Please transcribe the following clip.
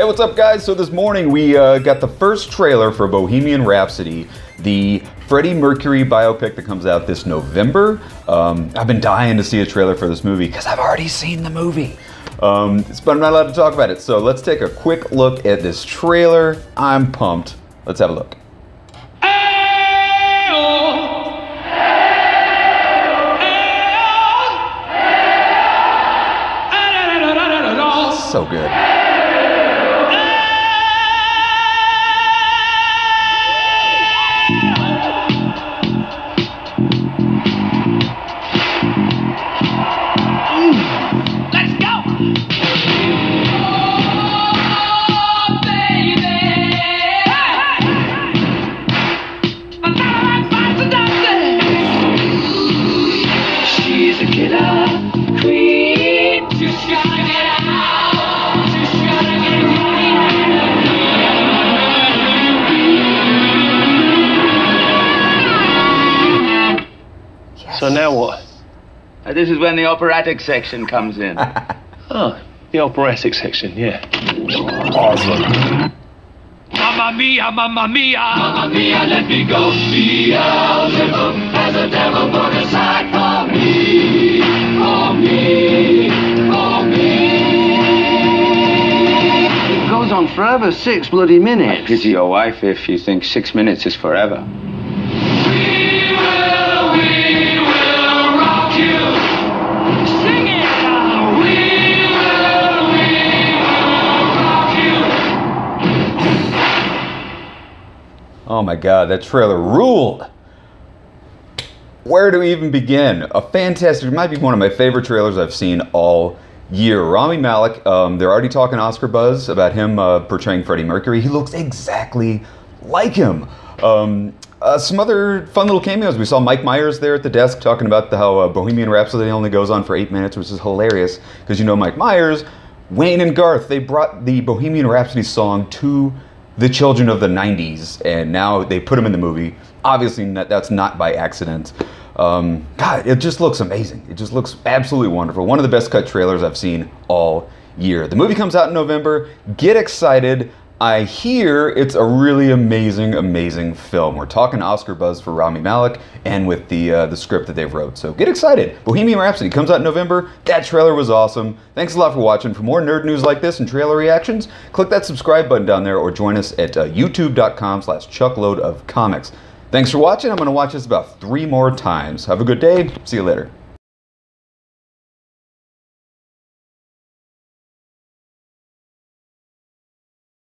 Hey, what's up, guys? So this morning we uh, got the first trailer for Bohemian Rhapsody, the Freddie Mercury biopic that comes out this November. Um, I've been dying to see a trailer for this movie because I've already seen the movie. Um, but I'm not allowed to talk about it. So let's take a quick look at this trailer. I'm pumped. Let's have a look. So good. So now what? Uh, this is when the operatic section comes in. Oh, the operatic section, yeah. Awesome. Mamma mia, mamma mia. Mamma mia, let me go. Beelzebub has a devil put aside for me. For me. For me. it goes on forever, six bloody minutes. I pity your wife if you think six minutes is forever. Oh my god, that trailer ruled! Where do we even begin? A fantastic, it might be one of my favorite trailers I've seen all year. Rami Malek, um, they're already talking Oscar buzz about him uh, portraying Freddie Mercury. He looks exactly like him. Um, uh, some other fun little cameos. We saw Mike Myers there at the desk talking about the, how uh, Bohemian Rhapsody only goes on for eight minutes, which is hilarious because you know Mike Myers, Wayne and Garth, they brought the Bohemian Rhapsody song to the children of the 90s, and now they put them in the movie. Obviously, that's not by accident. Um, God, it just looks amazing. It just looks absolutely wonderful. One of the best cut trailers I've seen all year. The movie comes out in November. Get excited. I hear it's a really amazing, amazing film. We're talking Oscar buzz for Rami Malek and with the uh, the script that they've wrote. So get excited. Bohemian Rhapsody comes out in November. That trailer was awesome. Thanks a lot for watching. For more nerd news like this and trailer reactions, click that subscribe button down there or join us at uh, youtube.com slash chuckload of comics. Thanks for watching. I'm going to watch this about three more times. Have a good day. See you later.